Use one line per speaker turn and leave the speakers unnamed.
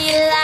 you